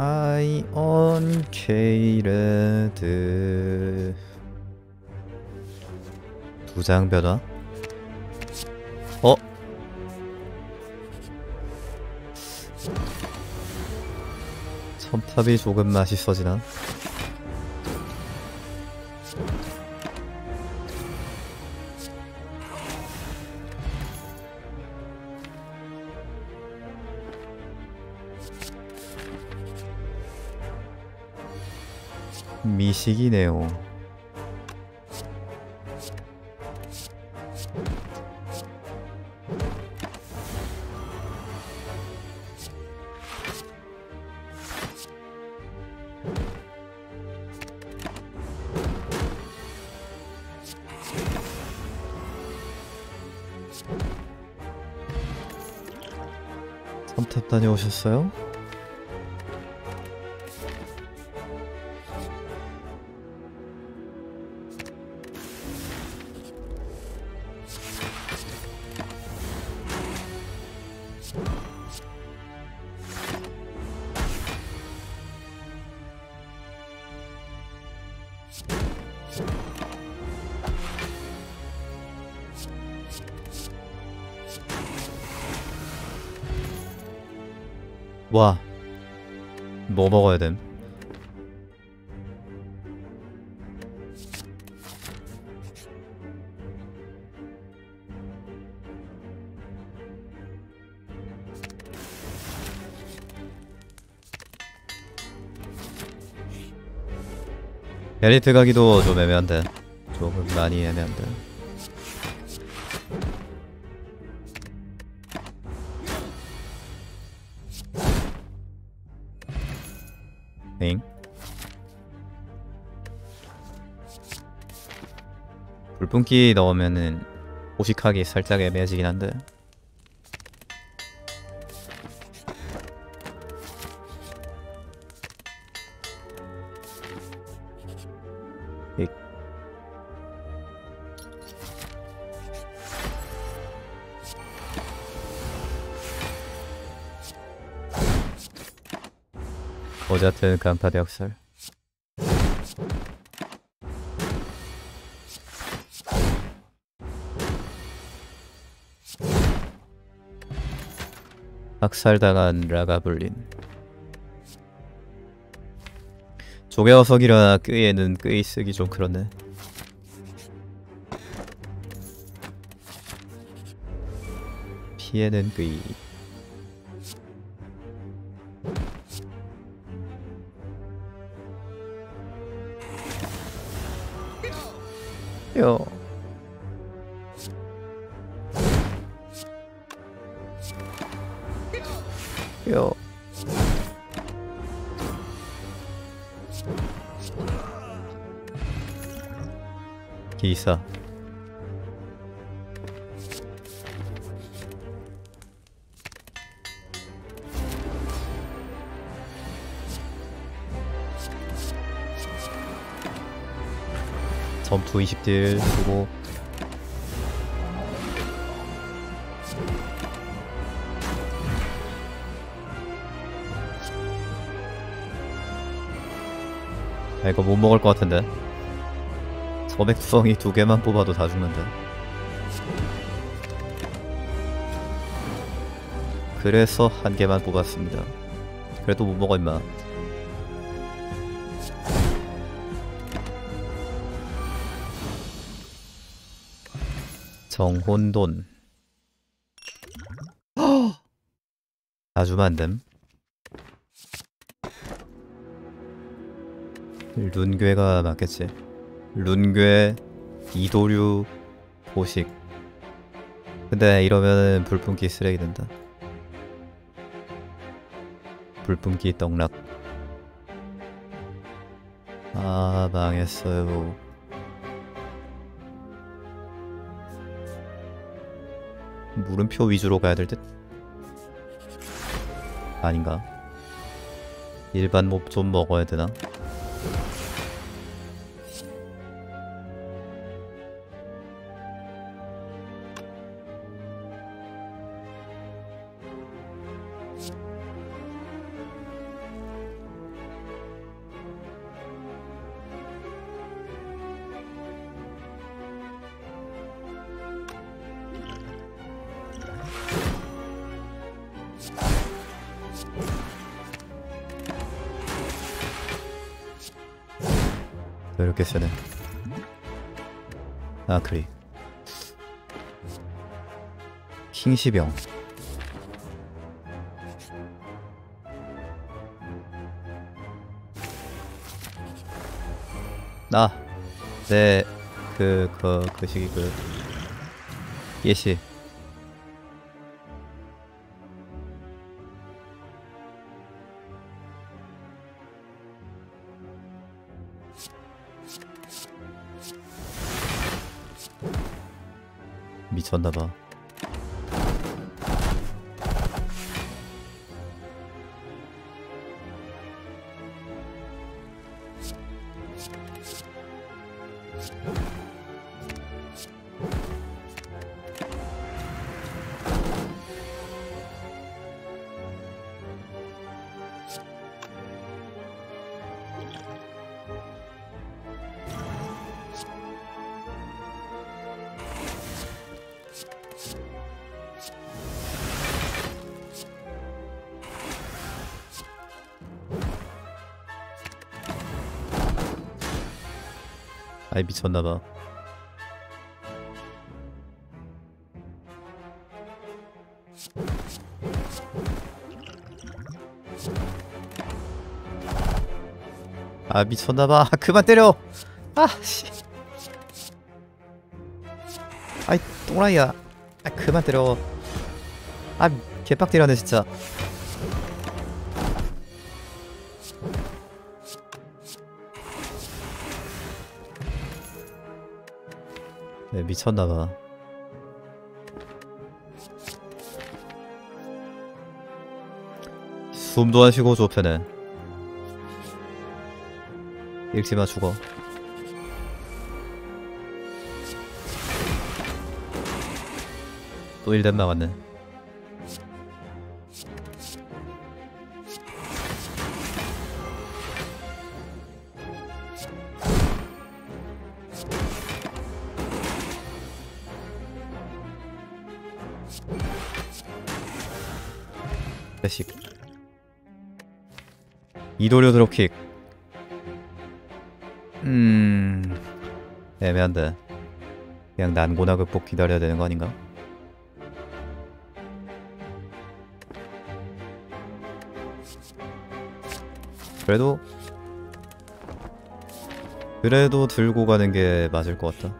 아이언 케이레드 두장 변화? 어? 첨탑이 조금 맛있어지나? 미식이네요. 와. 뭐 먹어야 됨? 엘리트 가기도 좀 애매한데 조금 많이 애매한데 불분기 넣으면은 호식하기 살짝 애매해지긴 한데 익. 어자튼 간파대 학살 학살당한 라가블린. 조개 어석이라 끄이에는 끄이 쓰기 좀 그렇네. 피해는 끄이 요 요. 기사 점투 20딜 쓰고. 아 이거 못 먹을 것 같은데 점액수성이 두 개만 뽑아도 다 죽는데 그래서 한 개만 뽑았습니다. 그래도 못 먹어 임마. 정혼돈. 아주 만듦 룬괴가 맞겠지 룬괴 이도류 보식 근데 이러면은 불품기 쓰레기 된다 불품기 떡락 아 망했어요 물음표 위주로 가야 될 듯? 아닌가? 일반 몹 좀 먹어야 되나? 킹시병 나, 네, 그, 그, 그 시기, 그, 예시. 미쳤나봐. 미쳤나봐. 아 미쳤나봐. 그만 때려. 아 씨. 아이 똥라이야. 아 그만 때려. 아 개빡대라네 진짜. 미쳤나봐. 숨도 안 쉬고 좁혀네. 읽지마 죽어. 또 1대 나왔네. 이도료 드롭킥. 음 애매한데. 그냥 난고나 극복 기다려야 되는 거 아닌가? 그래도 그래도 들고 가는 게 맞을 것 같다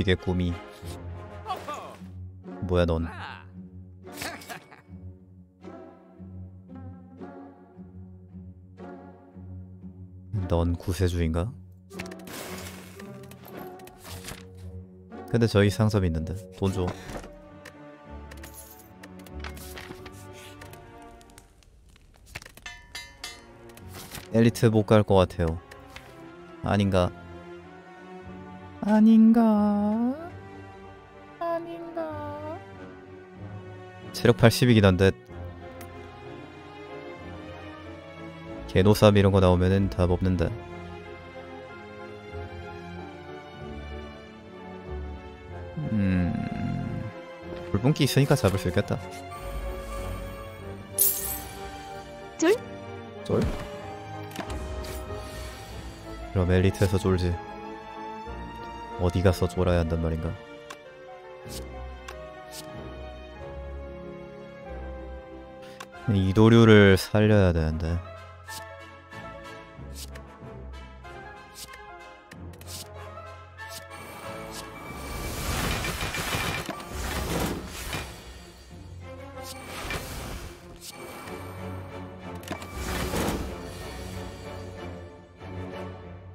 보식의 꿈이 뭐야 넌 넌 구세주인가? 근데 저기 상점이 있는데 돈 줘. 엘리트 못 갈 것 같아요. 아닌가? 아닌가? 아닌가? 체력 80이긴 한데 개노삼 이런 거 나오면은 답 없는데. 음. 불분기 있으니까 잡을 수 있겠다. 쫄? 쫄? 그럼 엘리트에서 쫄지. 어디 가서 쫄아야 한단 말인가? 이도류를 살려야 되는데.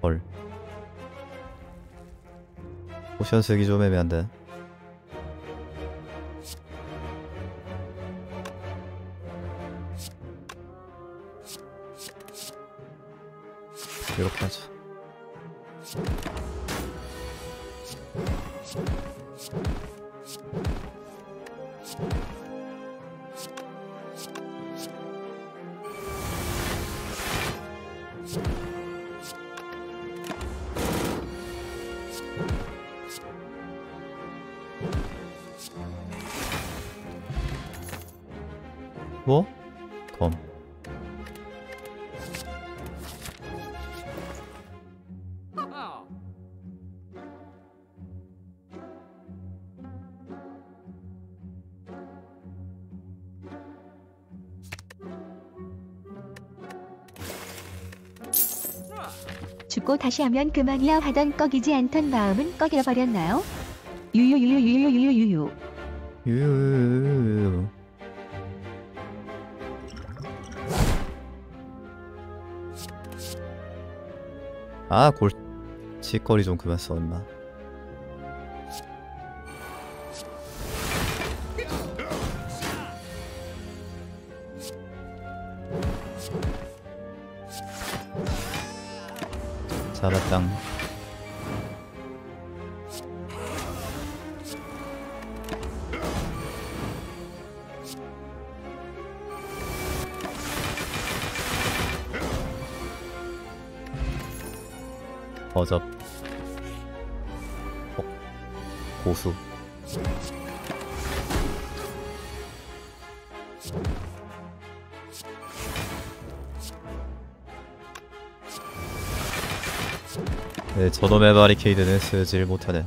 헐. 옵션 쓰기 좀 애매한데. 이렇게 하자 다시 하면 그만이야 하던 꺾이지 않던 마음은 꺾여버렸나요? 유유유유유유유유유 유유유유유. 아, 골, 치거리 좀 그만 써, 임 나라 땅. 버접. 저놈의 바리케이드는 쓰질 못하네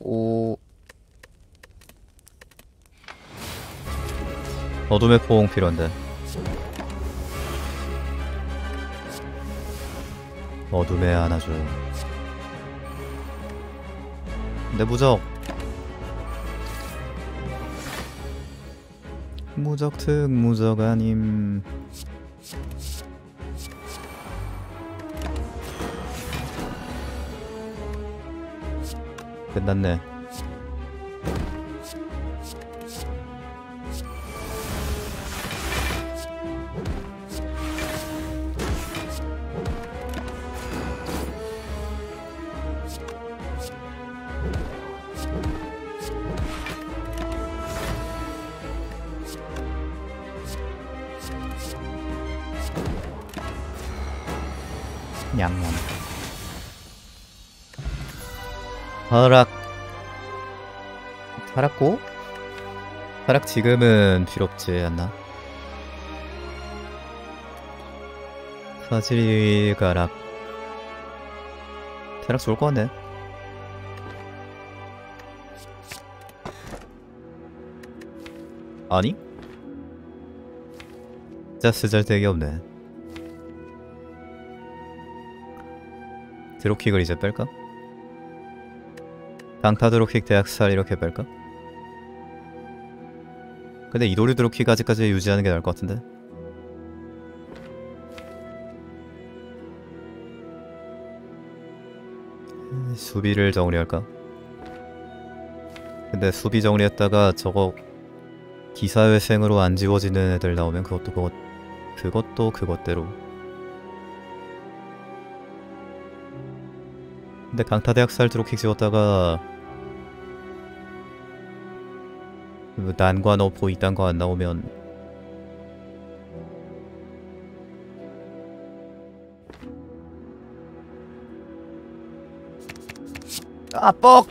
오. 어둠의 포옹 필요한데 어둠의 안아줘. 내 무적. 무적 특 무적 아님. 끝났네 냥냥 타락 타락고? 타락 지금은 필요 없지 않나? 사지리 가락 타락 좋을 것 같네 아니? 진짜 쓰잘데기 없네 드롭킥을 이제 뺄까? 강타 드롭킥 대학살 이렇게 뺄까? 근데 이도류 드롭킥 아직까지 유지하는 게 나을 것 같은데 음, 수비를 정리할까? 근데 수비 정리했다가 저거 기사회생으로 안 지워지는 애들 나오면 그것도 그것 그것도 그것대로 근데 강타대 학살 드롭킥 지웠다가 그 난관 어포 이딴 거 안 나오면 아 뻑!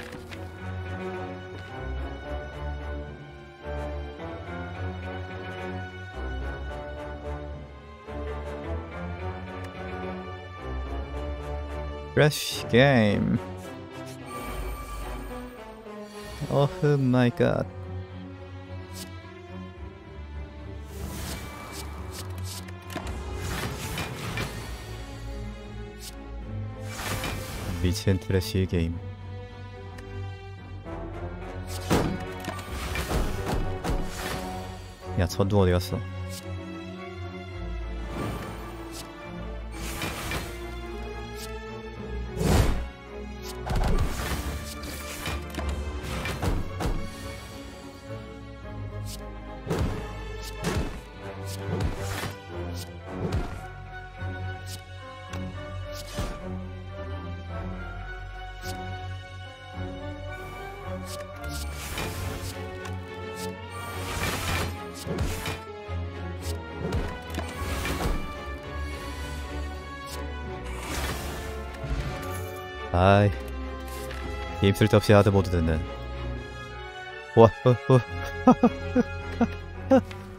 Fresh game. Oh my god. 미친 트래시 게임. 야, 전두 어디 갔어? 아이 게임 쓸데없이 하드 모드 듣는 와 어, 어.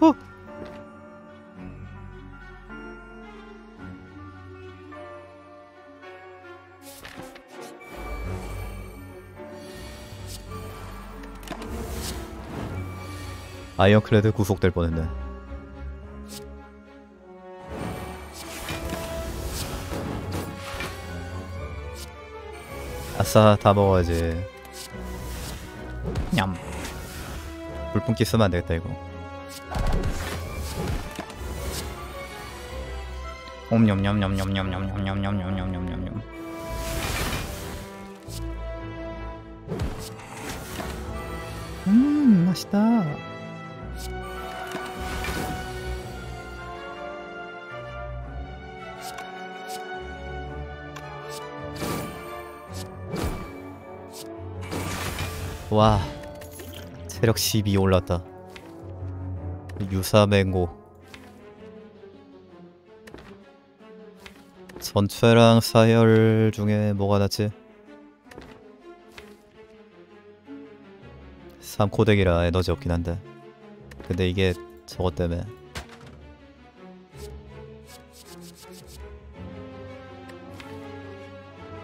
어. 아이언클레드 구속될 뻔했네 아싸 다 먹어야지 냠 불풍기 쓰면 안되겠다 이거 옴냠냠냠냠냠냠냠냠냠냠냠냠냠 음 맛있다 와 체력 12 올랐다. 유사맹고. 전체랑 사열 중에 뭐가 낫지? 3코덱이라 에너지 없긴 한데. 근데 이게 저것 때문에.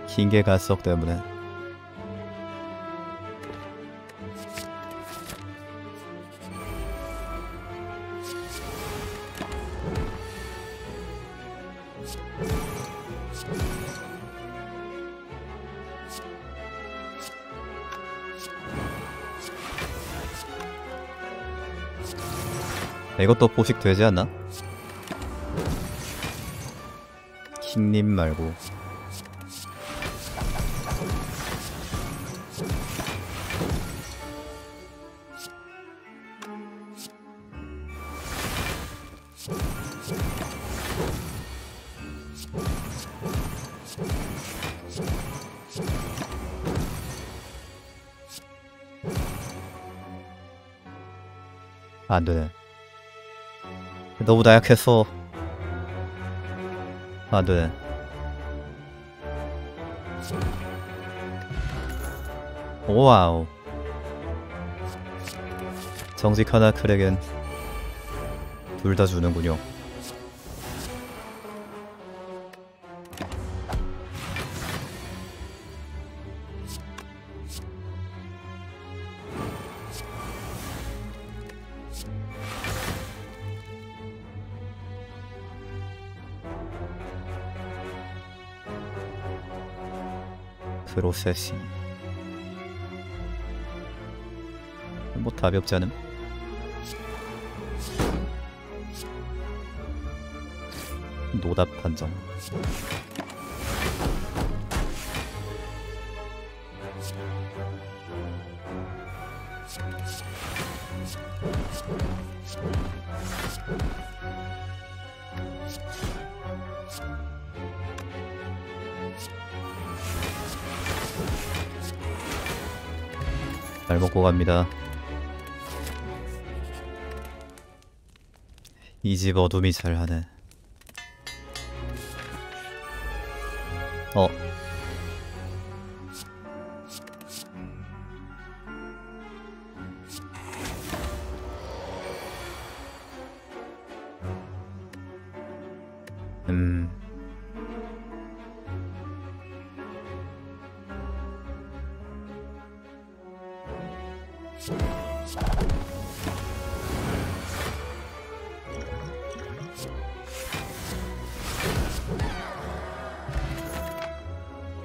긴게 갈석 때문에 이것도 포식 되지 않나? 킹님 말고 안되네 너무 나약했어 안되네. 오와우. 정직하나 크랙은 둘 다 주는군요 프로세싱 뭐 답이 없지 않음? 노답 판정 잘 먹고 갑니다. 이 집 어둠이 잘하네.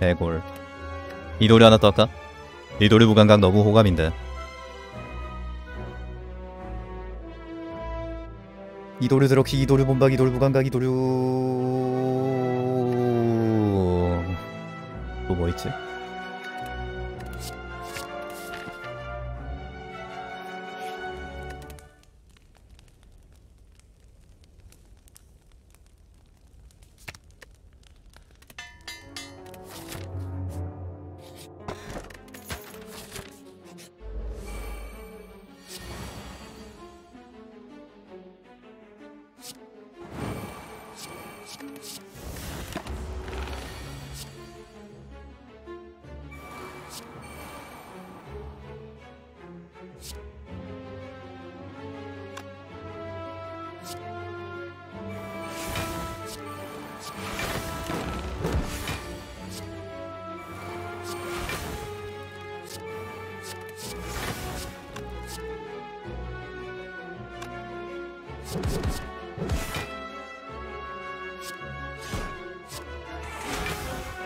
해골 이 노래 하나 또 할까? 이 노래 무감각 너무 호감인데 이도류 드럭시 이도류 본박 이도류 무감각 이도류 또 뭐 있지?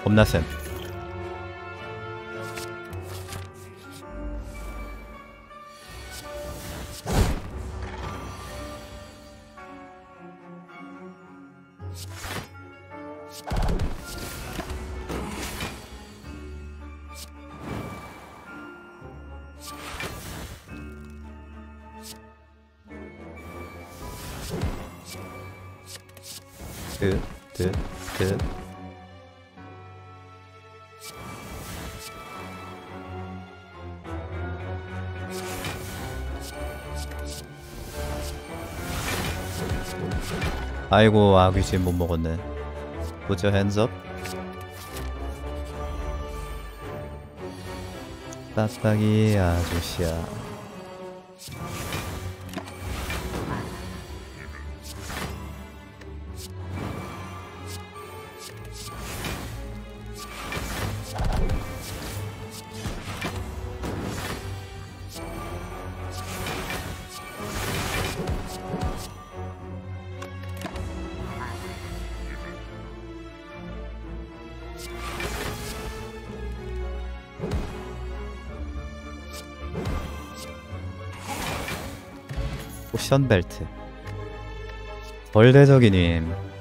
겁나 쌤. 아이고 아귀진 못 먹었네. Put your hands up. 빡빡이 아저씨야. 포션 벨트. 벌대적인 힘.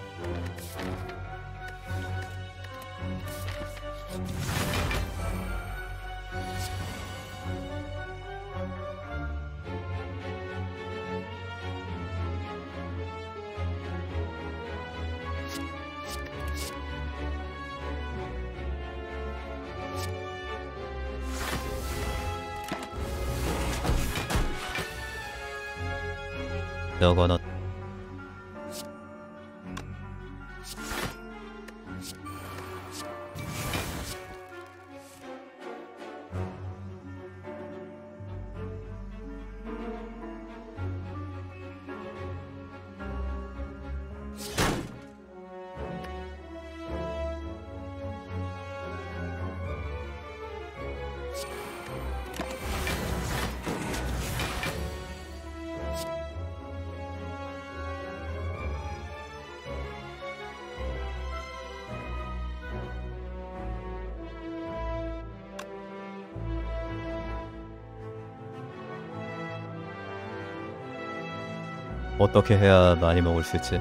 어떻게 해야 많이 먹을 수 있지?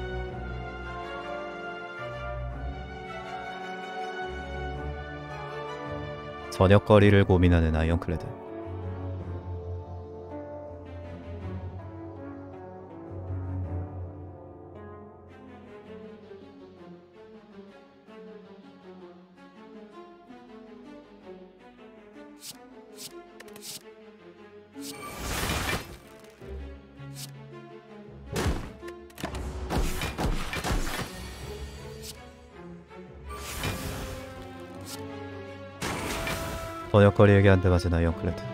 저녁거리를 고민하는 아이언클레드. 저녁거리에게 한 대 맞은 아이언클레드.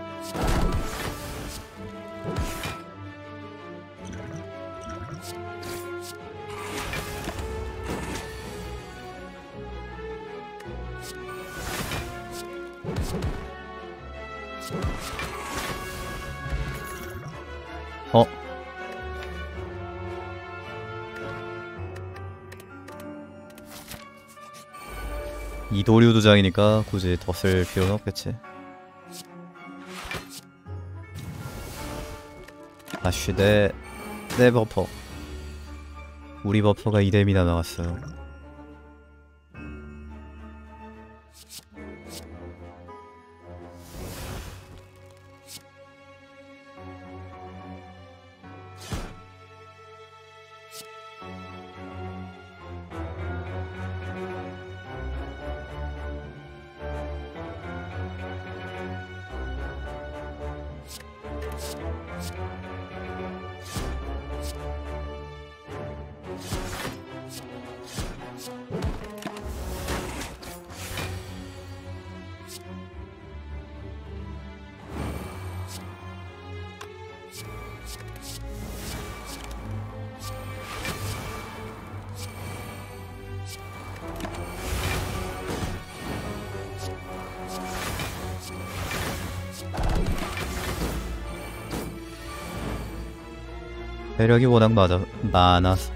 이도류 도장이니까 굳이 더 쓸 필요는 없겠지. 아쉬 내, 내 버퍼. 우리 버퍼가 2뎀이나 나왔어요. 배력이 워낙 맞아, 많아서.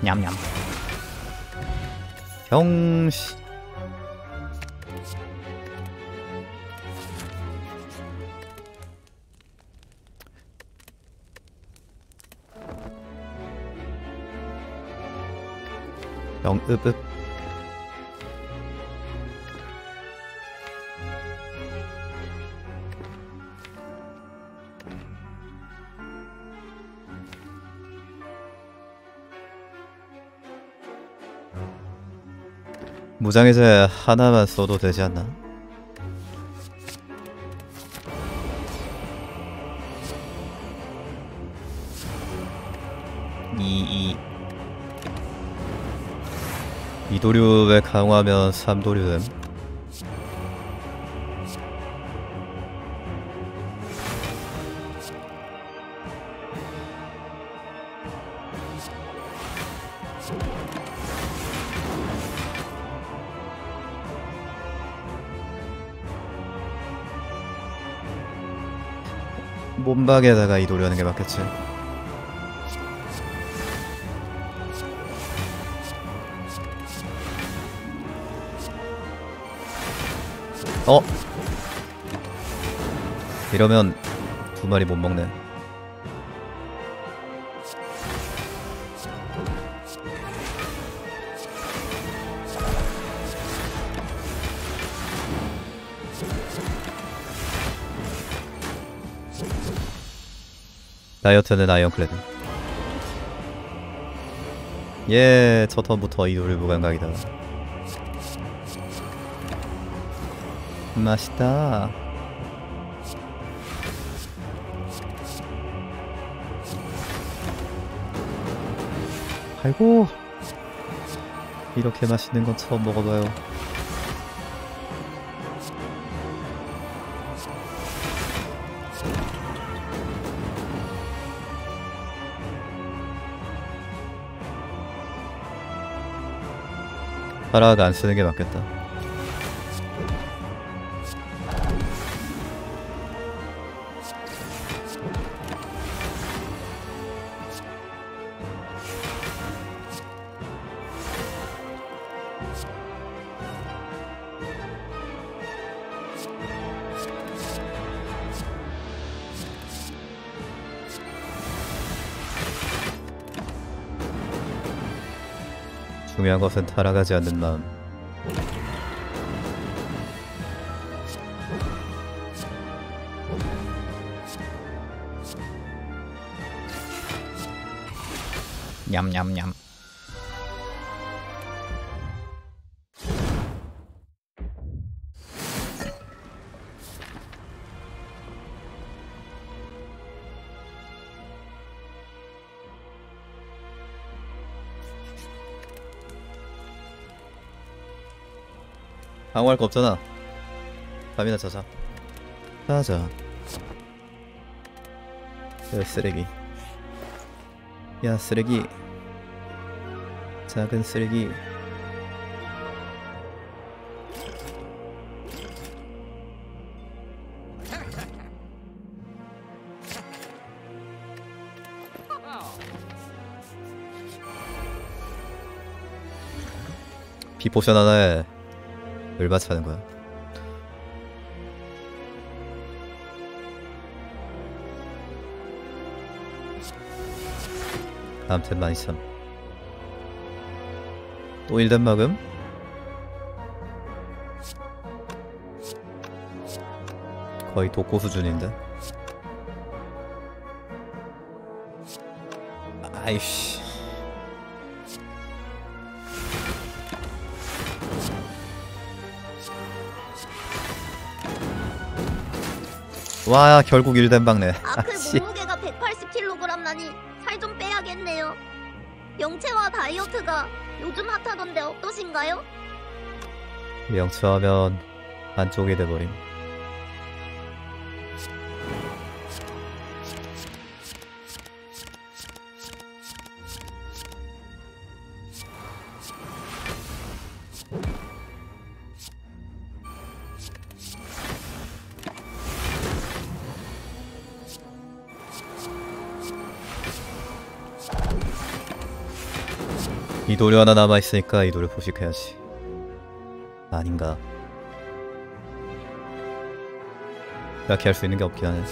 냠냠. 병시 읍 읍 무장해제 하나만 써도 되지 않나? 이도류에 강화하면 삼도류됨. 몸박에다가 이도류 하는 게 맞겠지 어? 이러면 두 마리 못 먹네. 다이어트는 아이언클레드. 예, 첫 턴부터 이도를 무감각이다. 맛있다. 아이고 이렇게 맛있는 건 처음 먹어봐요. 파라가 안 쓰는 게 맞겠다. 중요한 것은 타락하지 않는 마음. 냠냠냠. 방어할 거 없잖아. 밤이나 자자. 자자. 야 쓰레기. 야 쓰레기. 작은 쓰레기. 비포션 하나에 얼마치 하는 거야? 아무튼 12,000. 또 1단 막음? 거의 독고 수준인데. 아이씨. 와 결국 1단 박네. 씨. 몸무게가 180kg라니 살 좀 빼야겠네요. 영체와 다이어트가 요즘 핫하던데 어떠신가요? 명처하면 안쪽이 돼버림. 이 노래 하나 남아있으니까 이 노래 포식해야지. 아닌가. 딱히 할 수 있는 게 없긴 하네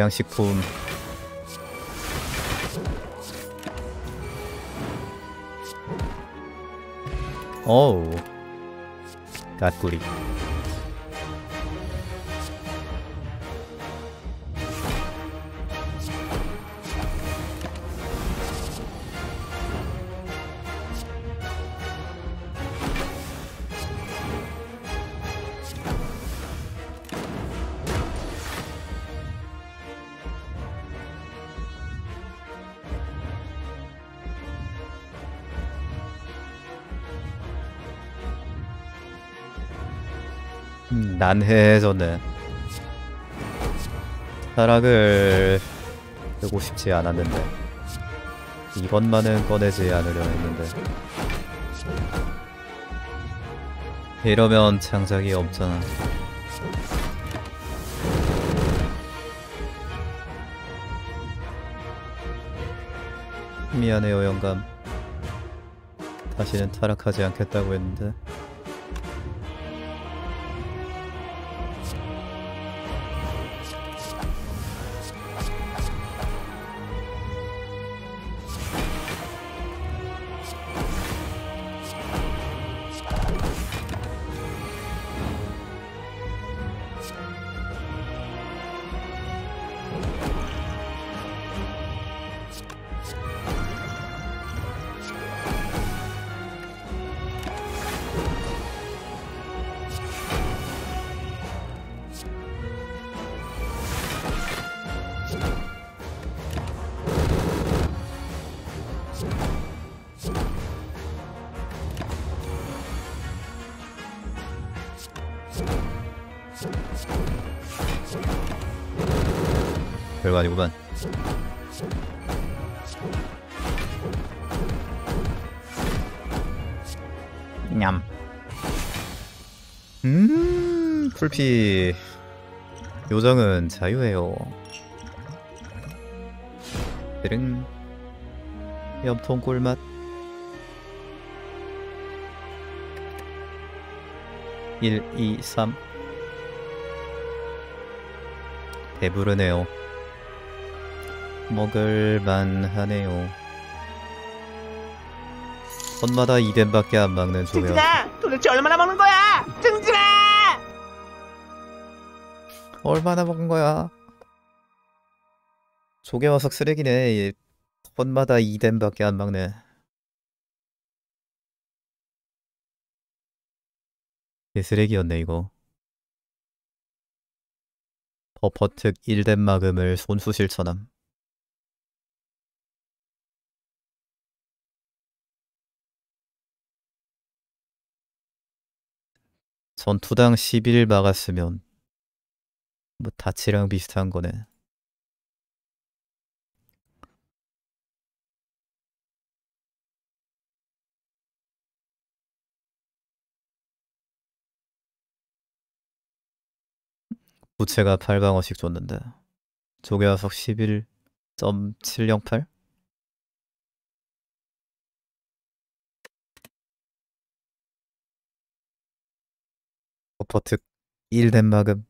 불량식품. 어우 갓구리 난해해졌네 타락을 쓰고 싶지 않았는데 이것만은 꺼내지 않으려 했는데. 이러면 장작이 없잖아. 미안해요 영감. 다시는 타락하지 않겠다고 했는데 별거 아니구만. 냠. 음, 풀피. 요정은 자유해요. 드릉 염통 꿀맛. 일, 이, 삼. 배부르네요 먹을만 하네요 손마다 2덴밖에 안 막는 조명 증진아 도대체 얼마나 먹는 거야 증진아 얼마나 먹은 거야? 조개화석 쓰레기네. 얘 톤마다 2댐밖에 안 막네. 얘 쓰레기였네 이거. 버퍼특 1댐 막음을 손수 실천함. 전투당 11 막았으면 뭐 다치랑 비슷한 거네. 부채가 8방어씩 줬는데 조개화석 11.708? 버퍼특 1덴 막음